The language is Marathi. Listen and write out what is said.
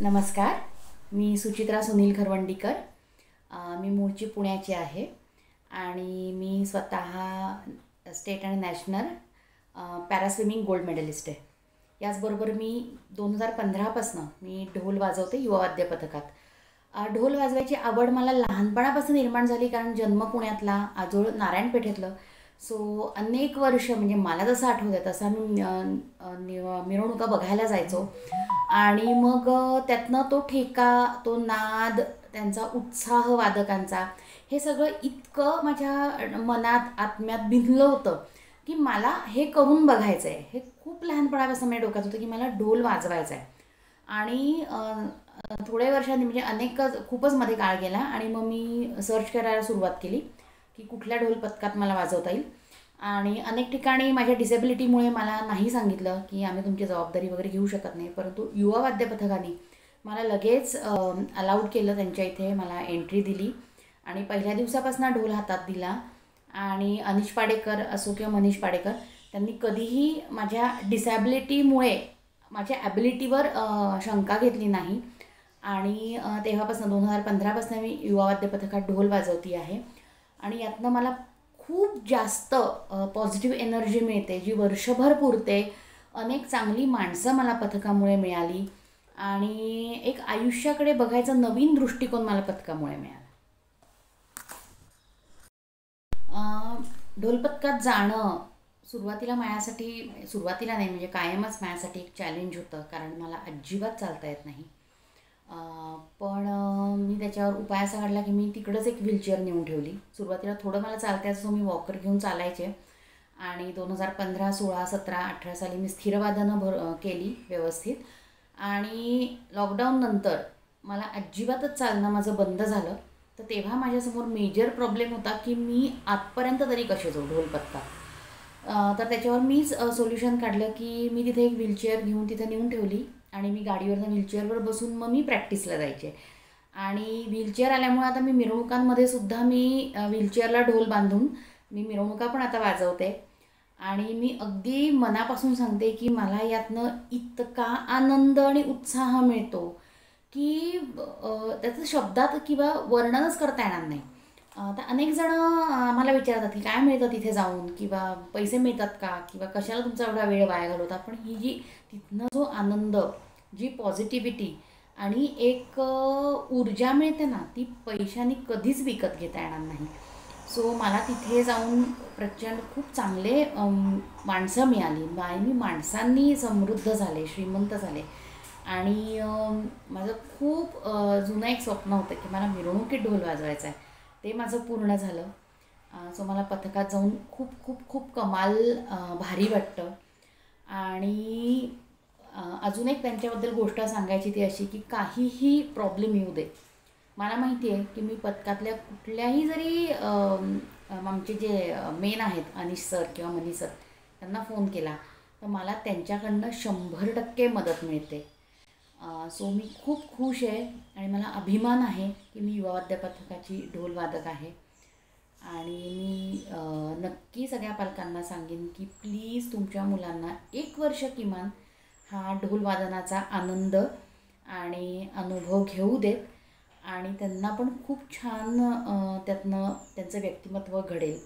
नमस्कार. मी सुचित्रा सुनील खरवंडीकर. मी मूळची पुण्याची आहे आणि मी स्वतः स्टेट आणि नॅशनल पॅरास्विमिंग गोल्ड मेडलिस्ट आहे. याचबरोबर मी दोन हजार पंधरापासनं मी ढोल वाजवते युवावाद्य पथकात. ढोल वाजवायची आवड मला लहानपणापासून निर्माण झाली कारण जन्म पुण्यातला आजोळ नारायणपेठेतलं. सो अनेक वर्ष म्हणजे मला जसं आठवतं तसं मी मिरवणुका बघायला जायचो. आणि मग त्यातनं तो ठेका तो नाद त्यांचा उत्साह वादकांचा हे सगळं इतकं माझ्या मनात आत्म्यात भिनलं होतं की मला हे करून बघायचं आहे हे खूप लहानपणापासून माझ्या डोक्यात होतं की मला ढोल वाजवायचा आहे आणि थोड्या वर्षांनी म्हणजे अनेकच खूपच मध्ये काळ गेला आणि मग मी सर्च करायला सुरुवात केली. की कुठल्या ढोल पथकात मला वाजवता येईल. आणि अनेक ठिकाणी माझ्या डिसेबिलिटीमुळे मला नाही सांगितलं की आम्ही तुमची जबाबदारी वगैरे घेऊ शकत नाही. परंतु युवा वाद्य पथकाने मला लगेच अलाउड केलं. त्यांच्या इथे मला एंट्री दिली. आणि पहिल्या दिवसापासून ढोल हातात दिला. आणि अनिश पाडेकर असो किंवा मनीष पाडेकर त्यांनी कधीही माझ्या डिसॅबिलिटीमुळे माझ्या ॲबिलिटीवर शंका घेतली नाही. आणि तेव्हापासून दोन हजार पंधरापासून मी युवा वाद्य पथकात ढोल वाजवती आहे. आणि यातनं मला खूप जास्त पॉझिटिव्ह एनर्जी मिळते जी वर्षभर पुरते. अनेक चांगली माणसं मला पथकामुळे मिळाली आणि एक आयुष्याकडे बघायचा नवीन दृष्टिकोन मला पथकामुळे मिळाला. ढोलपथकात जाणं सुरुवातीला माझ्यासाठी सुरुवातीला नाही म्हणजे कायमच माझ्यासाठी एक चॅलेंज होतं कारण मला अजिबात चालता येत नाही. पण मी त्याच्यावर उपाय असा काढला की मी तिकडंच एक व्हीलचेअर नेऊन ठेवली. सुरुवातीला थोडं मला चालता यायचं मी वॉकर घेऊन चालायचे. आणि दोन हजार पंधरा सोळा सतरा अठरा साली मी स्थिरवादनं भर केली व्यवस्थित. आणि लॉकडाऊननंतर मला अजिबातच चालणं माझं बंद झालं. तर तेव्हा माझ्यासमोर मेजर प्रॉब्लेम होता की मी आतपर्यंत तरी कसे जाऊ ढोलपत्ता? तर त्याच्यावर मीच सोल्युशन काढलं की मी तिथे एक व्हीलचेअर घेऊन तिथे नेऊन ठेवली. आणि मी गाडीवरनं व्हीलचेअरवर बसून मग मी प्रॅक्टिसला जायचे. आणि व्हीलचेअर आल्यामुळे आता मी मिरवणुकांमध्ये सुद्धा मी व्हीलचेअरला ढोल बांधून मी मिरवणुका पण आता वाजवते. आणि मी अगदी मनापासून सांगते की मला यातनं इतका आनंद आणि उत्साह मिळतो की त्याचं शब्दात किंवा वर्णनच करता येणार नाही. आता तर अनेक जण आम्हाला विचारतात की काय मिळतं तिथे जाऊन? किंवा पैसे मिळतात का? किंवा कशाला तुमचा एवढा वेळ वाया घालवता? पण ही जी तिथनं जो आनंद जी पॉझिटिव्हिटी आणि एक ऊर्जा मिळते ना ती पैशाने कधीच विकत घेता येणार नाही. सो मला तिथे जाऊन प्रचंड खूप चांगले माणसं मिळाली. मी माणसांनी समृद्ध झाले श्रीमंत झाले. आणि माझं खूप जुनं एक स्वप्न होतं की मला मिरवणुकीत ढोल वाजवायचा आहे ते माझं पूर्ण झालं. सो मला पथकात जाऊन खूप खूप खूप कमाल भारी वाटतं. आणि अजून एक त्यांच्याबद्दल गोष्ट सांगायची ती अशी की काहीही प्रॉब्लेम येऊ दे. मला माहिती आहे की मी पथकातल्या कुठल्याही जरी आमचे जे मेन आहेत अनिश सर किंवा मनीष सर त्यांना फोन केला तर मला त्यांच्याकडनं शंभर टक्के मदत मिळते. सो मी खूप खुश आहे आणि मला अभिमान आहे की मी युवावाद्य पथकाची ढोलवादक आहे. आणि मी नक्की सगळ्या पालकांना सांगेन की प्लीज तुमच्या मुलांना एक वर्ष किमान हा ढोलवादनाचा आनंद आणि अनुभव घेऊ देत आणि त्यांना पण खूप छान त्यातनं त्यांचं व्यक्तिमत्व घडेल.